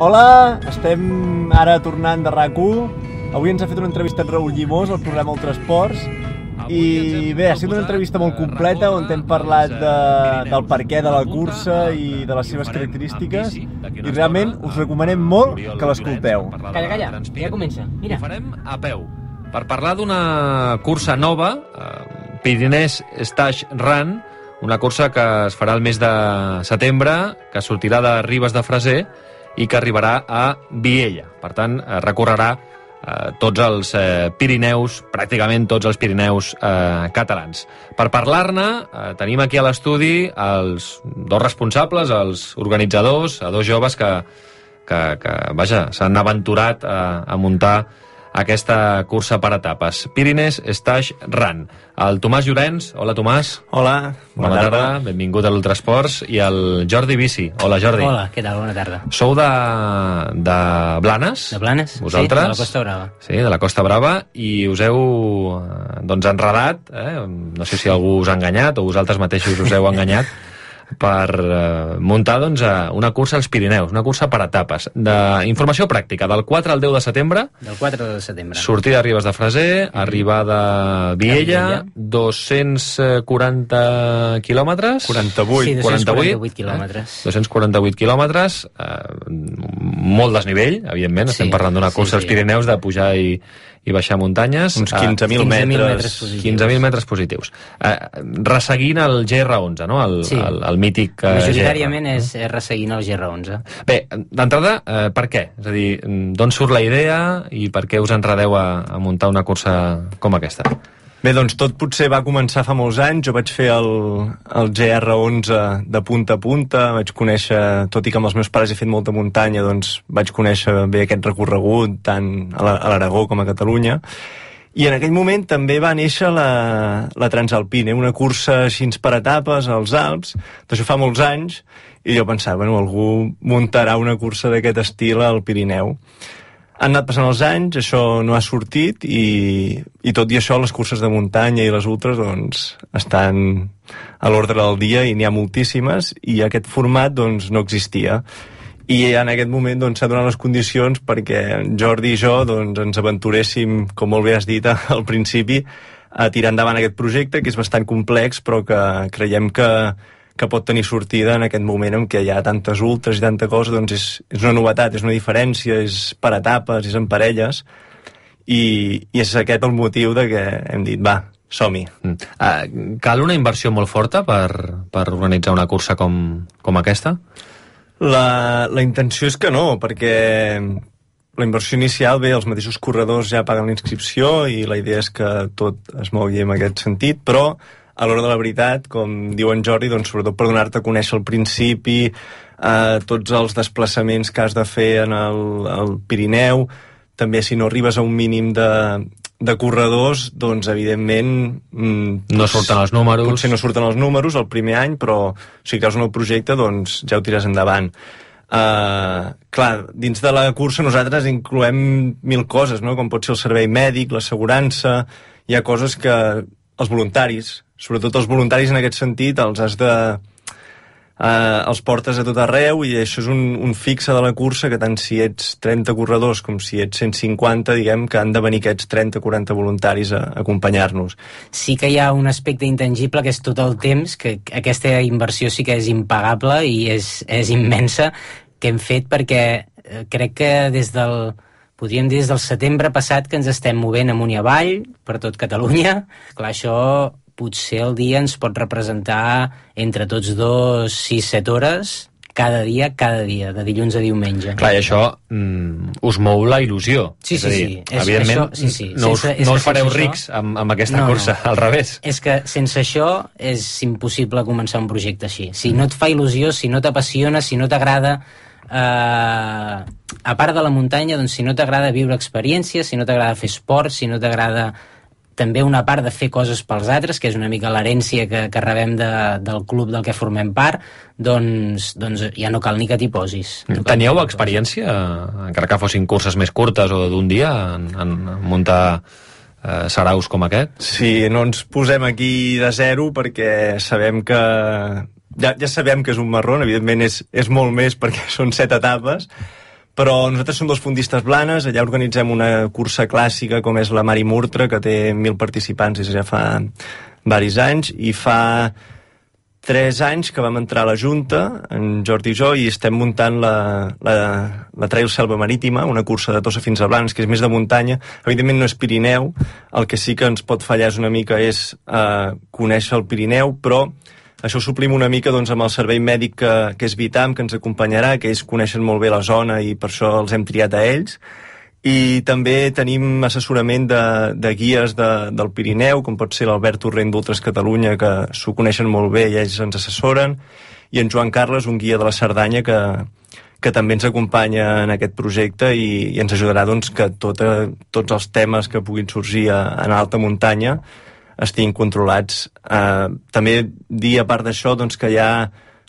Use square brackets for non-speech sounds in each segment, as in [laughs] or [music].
Hola, estem ara tornant de rac Avui ens ha fet una entrevista en Raül Llimós, al programa Ultrasports, i bé, ha sigut una entrevista molt completa on hem parlat de, del perquè de la cursa i de les seves característiques i realment us recomanem molt que l'escolteu. Calla, calla, ja comença. Mira. Ho farem a peu per parlar d'una cursa nova, eh, Pirinès Stage Run, una cursa que es farà el mes de setembre, que sortirà de Ribes de Freser i que arribarà a Viella. Per tant, eh, recorrerà eh, tots els eh, Pirineus, pràcticament tots els Pirineus eh, catalans. Per parlar-ne, eh, tenim aquí a l'estudi els dos responsables, els organitzadors, a dos joves que, que, que vaja, s'han aventurat a, a muntar aquesta cursa per etapes. Pirines Stage Run. El Tomàs Llorenç. Hola, Tomàs. Hola, bona, bona tarda. tarda. Benvingut a l'Ultrasports. I el Jordi Bici. Hola, Jordi. Hola, què tal? Bona tarda. Sou de, de Blanes? De Blanes, Vosaltres? sí, de la Costa Brava. Sí, de la Costa Brava. I us heu eh, doncs, enredat, eh? no sé si algú us ha enganyat o vosaltres mateixos us heu enganyat, [laughs] per eh, muntar doncs, eh, una cursa als Pirineus, una cursa per etapes. De informació pràctica, del 4 al 10 de setembre... Del 4 de setembre. Sortida de Ribes de Freser, mm -hmm. arribada a Viella, 240 quilòmetres... 48. Sí, 248 quilòmetres. Eh? 248 quilòmetres, eh, molt desnivell, evidentment, sí, estem parlant d'una cursa sí, sí. als Pirineus de pujar i, i baixar muntanyes. Uns 15.000 15 metres. metres positius. 15.000 metres positius. Eh, resseguint el GR11, no? El, Sí. el, el mític eh, Majoritàriament GR. és, és resseguint el GR11. Bé, d'entrada, eh, per què? És a dir, d'on surt la idea i per què us enredeu a, a muntar una cursa com aquesta? Bé, doncs tot potser va començar fa molts anys. Jo vaig fer el, el GR11 de punta a punta, vaig conèixer, tot i que amb els meus pares he fet molta muntanya, doncs vaig conèixer bé aquest recorregut, tant a la- a l'Aragó com a Catalunya. I en aquell moment també va néixer la, la Transalpine, una cursa així per etapes als Alps, d'això fa molts anys, i jo pensava, bueno, algú muntarà una cursa d'aquest estil al Pirineu. Han anat passant els anys, això no ha sortit i, i tot i això les curses de muntanya i les ultres doncs, estan a l'ordre del dia i n'hi ha moltíssimes i aquest format doncs, no existia. I en aquest moment doncs, s'ha donat les condicions perquè Jordi i jo doncs, ens aventuréssim, com molt bé has dit [laughs] al principi, a tirar endavant aquest projecte, que és bastant complex, però que creiem que, que pot tenir sortida en aquest moment en què hi ha tantes ultres i tanta cosa, doncs és, és una novetat, és una diferència, és per etapes, és en parelles, i, i és aquest el motiu de que hem dit, va, som-hi. Eh, cal una inversió molt forta per, per organitzar una cursa com, com aquesta? La, la intenció és que no, perquè la inversió inicial, bé, els mateixos corredors ja paguen la inscripció i la idea és que tot es mogui en aquest sentit, però a l'hora de la veritat, com diu en Jordi, doncs sobretot per donar-te a conèixer al principi eh, tots els desplaçaments que has de fer en el, el Pirineu, també si no arribes a un mínim de, de corredors, doncs evidentment... Mm, No surten els números. Potser no surten els números el primer any, però si creus en el projecte, doncs ja ho tires endavant. Uh, clar, dins de la cursa nosaltres incloem mil coses, no? com pot ser el servei mèdic, l'assegurança, hi ha coses que els voluntaris, sobretot els voluntaris en aquest sentit, els has de... Uh, els portes a tot arreu i això és un, un fixe de la cursa que tant si ets 30 corredors com si ets 150, diguem que han de venir aquests 30-40 voluntaris a, a acompanyar-nos. Sí que hi ha un aspecte intangible que és tot el temps, que aquesta inversió sí que és impagable i és, és immensa, que hem fet perquè eh, crec que des del podríem dir des del setembre passat que ens estem movent amunt i avall per tot Catalunya. Clar, això potser el dia ens pot representar entre tots dos 6-7 hores cada dia, cada dia, de dilluns a diumenge. Clar, i això mm, us mou la il·lusió. Sí, és sí, a dir, sí. Evidentment, això- sí, sí. no us, Sense- és no us fareu això- rics amb, amb aquesta No, no. cursa, al revés. És que sense això és impossible començar un projecte així. Si no et fa il·lusió, si no t'apassiona, si no t'agrada... Eh, a part de la muntanya, doncs si no t'agrada viure experiències, si no t'agrada fer esport, si no t'agrada també una part de fer coses pels altres, que és una mica l'herència que, que rebem de, del club del que formem part, doncs, doncs ja no cal ni que t'hi posis. No Teníeu experiència, encara que fossin curses més curtes o d'un dia, en, en muntar eh, saraus com aquest? Sí, no ens posem aquí de zero perquè sabem que... Ja, ja sabem que és un marrón, evidentment és, és molt més perquè [laughs] són set etapes, però nosaltres som dos fundistes blanes, allà organitzem una cursa clàssica com és la Mari Murtra, que té mil participants des ja fa varis anys, i fa tres anys que vam entrar a la Junta, en Jordi i jo, i estem muntant la, la, la Trail Selva Marítima, una cursa de Tossa fins a Blanes, que és més de muntanya. Evidentment no és Pirineu, el que sí que ens pot fallar és una mica és eh, conèixer el Pirineu, però això ho suplim una mica doncs, amb el servei mèdic que, que és Vitam, que ens acompanyarà, que ells coneixen molt bé la zona i per això els hem triat a ells. I també tenim assessorament de, de guies de, del Pirineu, com pot ser l'Albert Torrent d'Ultres Catalunya, que s'ho coneixen molt bé i ells ens assessoren, i en Joan Carles, un guia de la Cerdanya, que, que també ens acompanya en aquest projecte i, i ens ajudarà doncs, que tota, tots els temes que puguin sorgir en alta muntanya estiguin controlats. Eh, també dir, a part d'això, doncs, que hi ha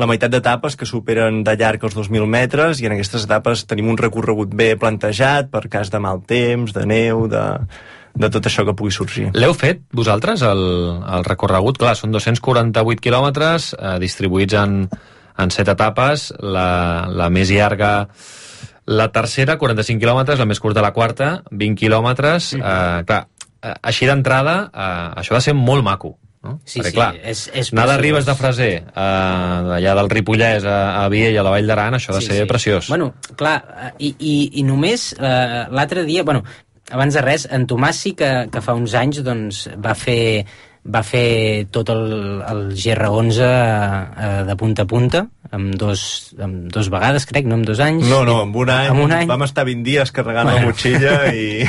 la meitat d'etapes que superen de llarg els 2.000 metres i en aquestes etapes tenim un recorregut bé plantejat per cas de mal temps, de neu, de, de tot això que pugui sorgir. L'heu fet vosaltres, el, el recorregut? Clar, són 248 quilòmetres eh, distribuïts en, en set etapes, la, la més llarga la tercera, 45 quilòmetres, la més curta la quarta, 20 quilòmetres. Eh, clar, així d'entrada, eh, això de ser molt maco. No? Sí, Perquè, sí, clar, és- és anar de. Ribes de Freser, eh, d'allà del Ripollès a, a Viella, a la Vall d'Aran, això ha de ser preciós. Bueno, clar, eh, i, i, i només eh, l'altre dia, bueno, abans de res, en Tomàs sí que, que fa uns anys doncs, va fer va fer tot el, el GR11 eh, de punta a punta, amb dos, amb dos vegades, crec, no amb dos anys. No, no, amb un any, Amb un any. vam estar 20 dies carregant Bueno. la motxilla [laughs] i...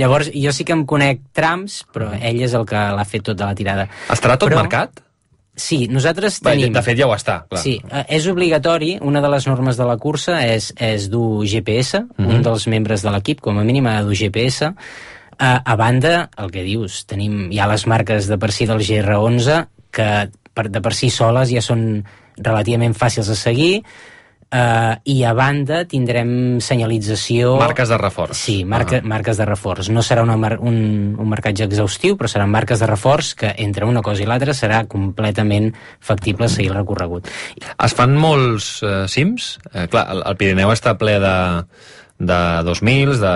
Llavors, jo sí que em conec trams, però ell és el que l'ha fet tota la tirada. Estarà tot Però- marcat? Sí, nosaltres tenim... de fet ja ho està, clar. Sí, eh, és obligatori, una de les normes de la cursa és, és dur GPS, mm -hmm. un dels membres de l'equip, com a mínim, ha de dur GPS. Uh, a banda, el que dius, tenim ja les marques de per si del GR11, que per, de per si soles ja són relativament fàcils de seguir, uh, i a banda tindrem senyalització... Marques de reforç. Sí, marca, Ah. marques de reforç. No serà una mar un, un marcatge exhaustiu, però seran marques de reforç que entre una cosa i l'altra serà completament factible seguir el recorregut. Es fan molts eh, cims? Eh, clar, el, el Pirineu està ple de, de 2.000, de,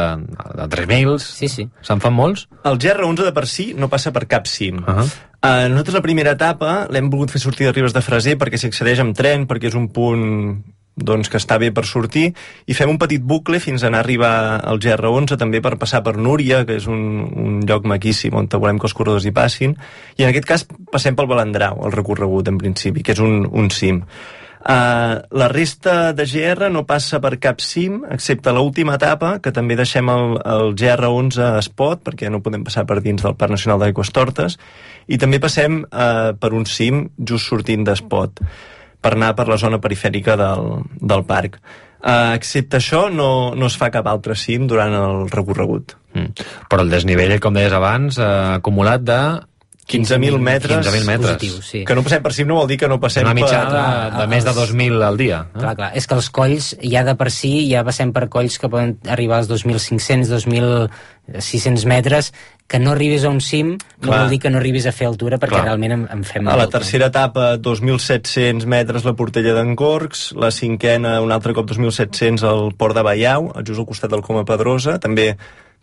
de 3.000... Sí, sí. Se'n fan molts? El GR11 de per si no passa per cap cim. Uh. -huh. uh, nosaltres la primera etapa l'hem volgut fer sortir de Ribes de Freser perquè s'hi accedeix amb tren, perquè és un punt doncs, que està bé per sortir, i fem un petit bucle fins a anar a arribar al GR11, també per passar per Núria, que és un, un lloc maquíssim on volem que els corredors hi passin, i en aquest cas passem pel Balandrau, el recorregut, en principi, que és un, un cim. Uh, la resta de GR no passa per cap cim, excepte l'última etapa, que també deixem el, el GR11 a Espot, perquè no podem passar per dins del Parc Nacional d'Aigües Tortes, i també passem uh, per un cim just sortint d'Espot, per anar per la zona perifèrica del, del parc. Uh, excepte això, no, no es fa cap altre cim durant el recorregut. Mm. Però el desnivell, com deies abans, eh, acumulat de 15.000 metres, 15.000 metres. Positiu, sí. que no passem per cim no vol dir que no passem una mitjana per... de, de per- més de els- 2.000 al dia. Eh? Clar, clar, és que els colls ja de per si ja passem per colls que poden arribar als 2.500, 2.600 metres, que no arribis a un cim no Clar. vol dir que no arribis a fer altura perquè Clar. realment en, en fem A la tercera etapa, 2.700 metres la Portella d'en Corcs, la cinquena, un altre cop 2.700 al Port de Baiau, just al costat del Coma Pedrosa, també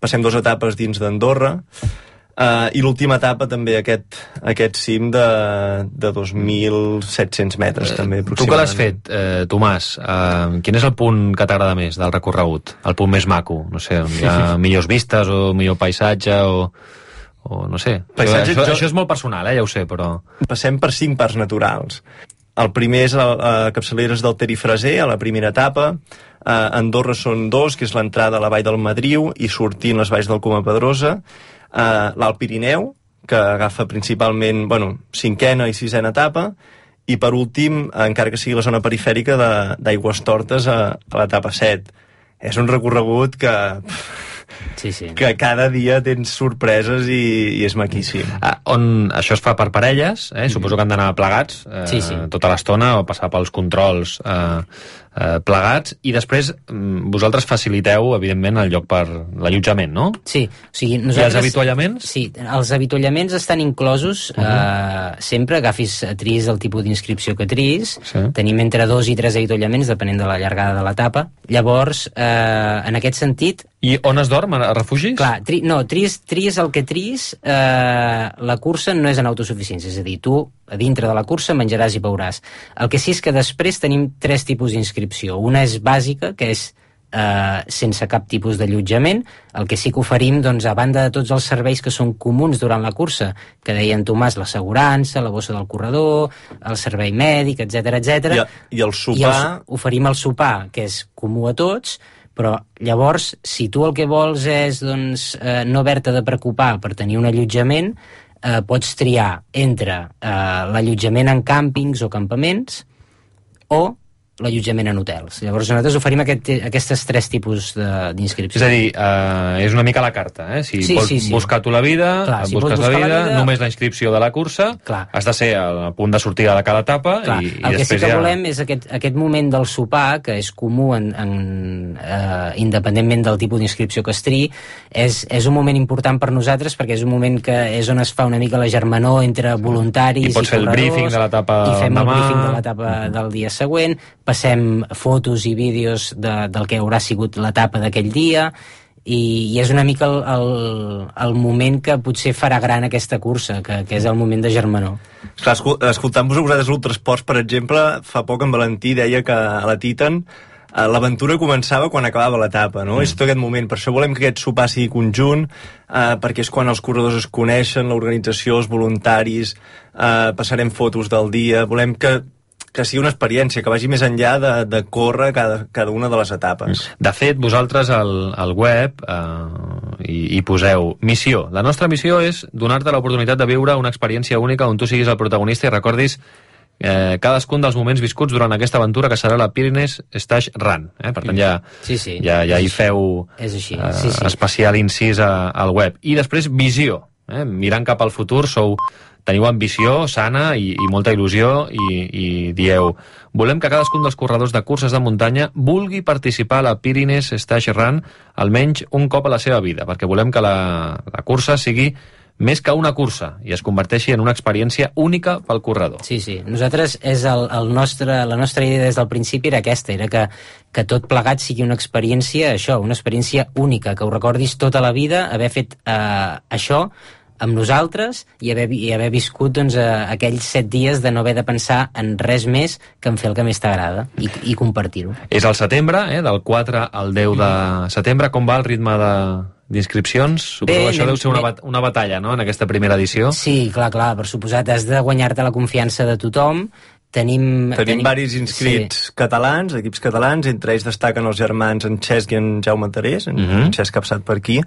passem dues etapes dins d'Andorra, uh, i l'última etapa també aquest, aquest cim de, de 2.700 metres també Tu que l'has fet, eh, Tomàs, eh, quin és el punt que t'agrada més del recorregut? El punt més maco? No sé, on hi ha millors vistes o millor paisatge o, o no sé. Paisatge, això, jo- això és molt personal, eh, ja ho sé, però... Passem per cinc parcs naturals. El primer és a, a Capçaleres del Ter i Freser, a la primera etapa. A Andorra són dos, que és l'entrada a la vall del Madriu i sortint les valls del Coma Pedrosa. Uh, L'Alt Pirineu, que agafa principalment, bueno, cinquena i sisena etapa. I per últim, encara que sigui la zona perifèrica de- d'Aigües Tortes a, a l'etapa 7. És un recorregut que... Sí, sí. que cada dia tens sorpreses i, i és maquíssim. Ah, on això es fa per parelles, eh? suposo que han d'anar plegats eh, Sí, sí. tota l'estona o passar pels controls eh, eh, plegats i després mm, vosaltres faciliteu evidentment el lloc per l'allotjament, no? Sí, o sigui, I nosaltres... els avituallaments? Sí, els avituallaments estan inclosos uh -huh. eh, sempre, agafis, triïs el tipus d'inscripció que triïs, Sí. tenim entre dos i tres avituallaments, depenent de la llargada de l'etapa. Llavors, eh, en aquest sentit, I on es dorm? A refugis? Clar, tri, no, tries, tries el que tries, eh, la cursa no és en autosuficiència, és a dir, tu a dintre de la cursa menjaràs i beuràs. El que sí és que després tenim tres tipus d'inscripció. Una és bàsica, que és eh, sense cap tipus d'allotjament. El que sí que oferim, doncs, a banda de tots els serveis que són comuns durant la cursa, que deia en Tomàs, l'assegurança, la bossa del corredor, el servei mèdic, etc etc. I, i el I sopar... els, oferim el sopar, que és comú a tots, però llavors, si tu el que vols és doncs, eh, no haver-te de preocupar per tenir un allotjament, eh, pots triar entre eh, l'allotjament en càmpings o campaments o l'allotjament en hotels. Llavors nosaltres oferim aquest, aquestes tres tipus de- d'inscripció. És a dir, eh, és una mica la carta, eh? Si Sí, vols sí, sí. buscar tu la vida, Clar, si busques la vida, la vida- només la inscripció de la cursa, Clar. has de ser al punt de sortida de cada etapa Clar, i, i el que sí que ja... volem és aquest, aquest moment del sopar, que és comú en, en, eh, independentment del tipus d'inscripció que es triï, és, és un moment important per nosaltres perquè és un moment que és on es fa una mica la germanor entre voluntaris I pots fer el corredors, briefing de l'etapa i fem demà. el briefing de l'etapa del dia següent, passem fotos i vídeos de, del que haurà sigut l'etapa d'aquell dia i, i és una mica el, el, el moment que potser farà gran aquesta cursa, que, que és el moment de germanor. Clar, escol- escoltant-vos a vosaltres l'Ultrasports, per exemple, fa poc en Valentí deia que a la Titan eh, l'aventura començava quan acabava l'etapa, no? Mm. És tot aquest moment. Per això volem que aquest sopar sigui conjunt, eh, perquè és quan els corredors es coneixen, l'organització, els voluntaris, eh, passarem fotos del dia, volem que que sigui una experiència, que vagi més enllà de, de córrer cada, cada una de les etapes. De fet, vosaltres al, al web eh, hi, hi poseu missió. La nostra missió és donar-te l'oportunitat de viure una experiència única on tu siguis el protagonista i recordis eh, cadascun dels moments viscuts durant aquesta aventura que serà la Pyrenees Stage Run. Eh? Per tant, ja, Sí, sí. ja, ja hi feu És així, eh, sí, sí. especial incís a, al web. I després, visió. Eh? Mirant cap al futur, sou teniu ambició sana i, i molta il·lusió i, i dieu volem que cadascun dels corredors de curses de muntanya vulgui participar a la Pyrenees Stage Run almenys un cop a la seva vida, perquè volem que la, la cursa sigui més que una cursa i es converteixi en una experiència única pel corredor. Sí, sí. Nosaltres és el, el nostre, la nostra idea des del principi era aquesta, era que, que tot plegat sigui una experiència, això, una experiència única, que ho recordis tota la vida, haver fet eh, això amb nosaltres i haver, i haver viscut doncs, eh, aquells set dies de no haver de pensar en res més que en fer el que més t'agrada i, i compartir-ho. És al setembre, eh, del 4 al 10 de setembre. Com va el ritme de d'inscripcions? Suposo que això deu ser una, bat una batalla, no?, en aquesta primera edició. Sí, clar, clar, per suposat, has de guanyar-te la confiança de tothom. Tenim, Tenim varis inscrits sí. catalans, equips catalans, entre ells destaquen els germans en Xesc i en Jaume Terés, en, mm. -hmm. en Xesc ha passat per aquí,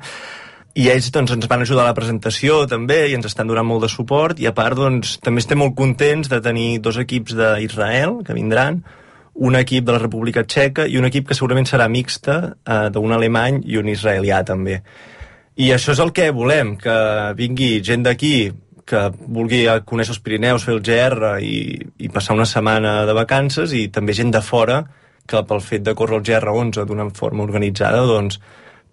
i ells doncs, ens van ajudar a la presentació també i ens estan donant molt de suport i a part doncs, també estem molt contents de tenir dos equips d'Israel que vindran un equip de la República Txeca i un equip que segurament serà mixta eh, d'un alemany i un israelià també i això és el que volem, que vingui gent d'aquí que vulgui conèixer els Pirineus, fer el GR i, i passar una setmana de vacances i també gent de fora que pel fet de córrer el GR11 d'una forma organitzada doncs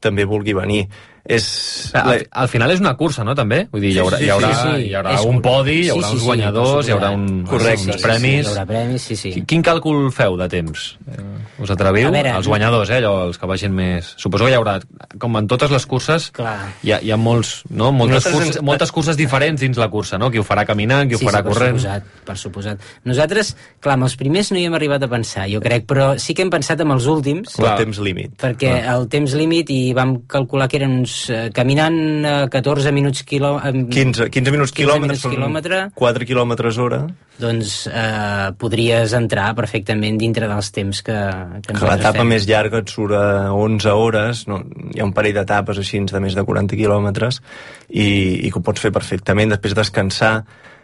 també vulgui venir. És... Al, al final és una cursa, no, també? Vull dir, hi haurà, Sí, sí, hi haurà, sí, sí. hi haurà És un cor- podi, hi sí, haurà sí, uns sí, guanyadors, per hi haurà un. Correcte, uns sí, sí, premis... Hi haurà premis, sí, sí. Qui- Quin càlcul feu de temps? Eh, Us atreviu? A veure, els guanyadors, eh? Allò, els que vagin més... Suposo que hi haurà, com en totes les curses, Clar. hi ha, hi ha molts, no? moltes, Nosaltres curses, ens- moltes curses diferents dins la cursa, no? Qui ho farà caminant, qui ho sí, farà sí, per corrent... Suposat, per suposat. Nosaltres, clar, amb els primers no hi hem arribat a pensar, jo crec, però sí que hem pensat amb els últims, el Clar. temps límit. perquè el temps límit i vam calcular que eren uns... Eh, caminant eh, 14 minuts quilò... eh, 15, 15 minuts 15 quilòmetres, minuts són quilòmetre. 4 quilòmetres hora. doncs eh, podries entrar perfectament dintre dels temps que, que Que l'etapa més llarga et surt a 11 hores, no? hi ha un parell d'etapes així de més de 40 quilòmetres i, i que ho pots fer perfectament, després descansar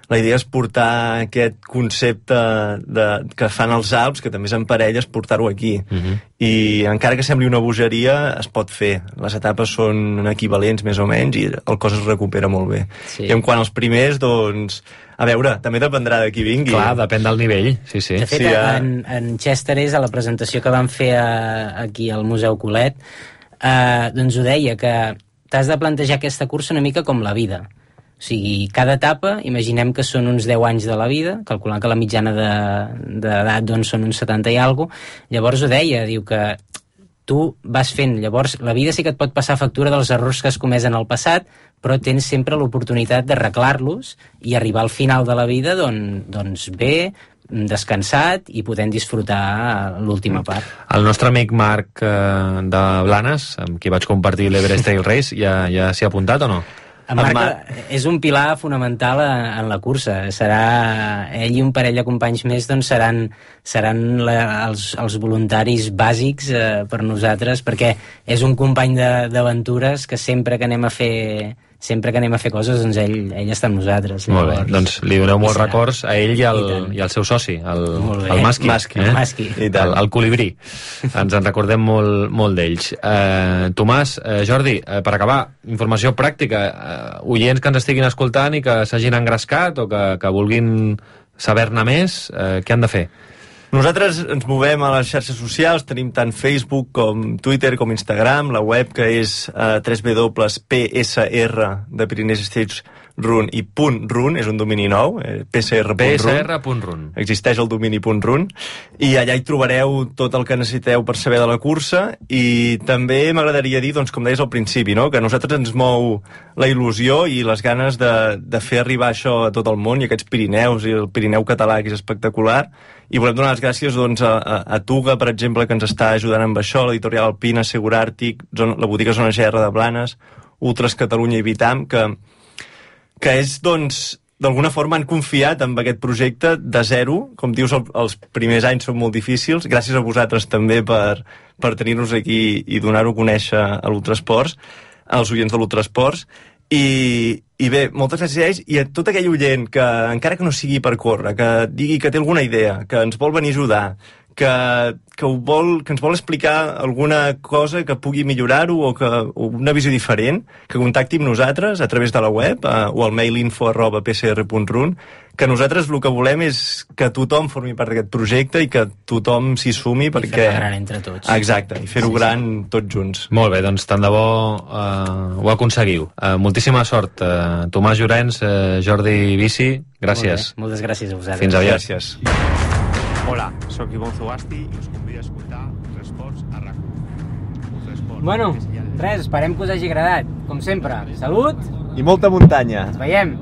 la idea és portar aquest concepte de, que fan els Alps, que també és en parelles, portar-ho aquí. Uh -huh. I encara que sembli una bogeria, es pot fer. Les etapes són equivalents, més o menys, i el cos es recupera molt bé. Sí. I en quant als primers, doncs, a veure, també dependrà de qui vingui. Clar, depèn del nivell, sí, sí. De fet, Sí, sí, ja. en, en Chester és a la presentació que van fer a, aquí al Museu Colet, eh, doncs ho deia, que t'has de plantejar aquesta cursa una mica com la vida. O sigui, cada etapa, imaginem que són uns 10 anys de la vida, calculant que la mitjana de- d'edat de, doncs, són uns 70 i alguna Llavors ho deia, diu que tu vas fent, llavors la vida sí que et pot passar factura dels errors que has comès en el passat, però tens sempre l'oportunitat d'arreglar-los i arribar al final de la vida doncs, doncs bé, descansat i podent disfrutar l'última part. El nostre amic Marc eh, de Blanes, amb qui vaig compartir l'Everest Trail Race, ja, ja s'hi ha apuntat o no? En Marc En Mar- és un pilar fonamental a- en la cursa. Serà ell i un parell de companys més doncs seran, seran la, els, els voluntaris bàsics eh, per nosaltres perquè és un company de- d'aventures que sempre que anem a fer sempre que anem a fer coses, doncs ell, ell està amb nosaltres. Molt bé, Llavors, doncs li doneu molts records a ell i al, I i al seu soci, el, el Masqui. Masqui. Masqui. I. El, el colibrí. Ens en recordem molt, molt d'ells. Eh, Tomàs, eh, Jordi, eh, per acabar, informació pràctica. Eh, oients que ens estiguin escoltant i que s'hagin engrescat o que, que vulguin saber-ne més, eh, què han de fer? Nosaltres ens movem a les xarxes socials, tenim tant Facebook com Twitter com Instagram, la web que és uh, www.psr Run i .run, és un domini nou, eh, psr.run. psr.run. Existeix el domini .run i allà hi trobareu tot el que necessiteu per saber de la cursa i també m'agradaria dir, doncs, com deies al principi, no? que a nosaltres ens mou la il·lusió i les ganes de, de fer arribar això a tot el món i aquests Pirineus i el Pirineu català que és espectacular i volem donar les gràcies doncs, a, a, a Tuga, per exemple, que ens està ajudant amb això, l'editorial Alpina, Segur Àrtic, zona, la botiga Zona GR de Blanes, Ultras Catalunya i Vitam, que, que és, doncs, d'alguna forma han confiat en aquest projecte de zero. Com dius, el, els primers anys són molt difícils. Gràcies a vosaltres també per, per tenir-nos aquí i donar-ho a conèixer a l'Ultrasports, als oients de l'Ultrasports. I, I bé, moltes gràcies a ells i a tot aquell oient que, encara que no sigui per córrer, que digui que té alguna idea, que ens vol venir a ajudar, que, que, ho vol, que ens vol explicar alguna cosa que pugui millorar-ho o, que, o una visió diferent, que contacti amb nosaltres a través de la web eh, o al mail info arroba pcr.run, que nosaltres el que volem és que tothom formi part d'aquest projecte i que tothom s'hi sumi I perquè... fer-la gran entre tots. Exacte, i fer-ho gran tots junts. Molt bé, doncs tant de bo eh, ho aconseguiu. Eh, moltíssima sort, eh, Tomàs Llorenç, eh, Jordi Bici, gràcies. Molt bé. Moltes gràcies a vosaltres. Fins aviat. Gràcies. Hola, sóc Ivon Zugasti i us convido a escoltar Resports a RAC1. Bueno, res, esperem que us hagi agradat. Com sempre, salut, I molta muntanya. ens veiem.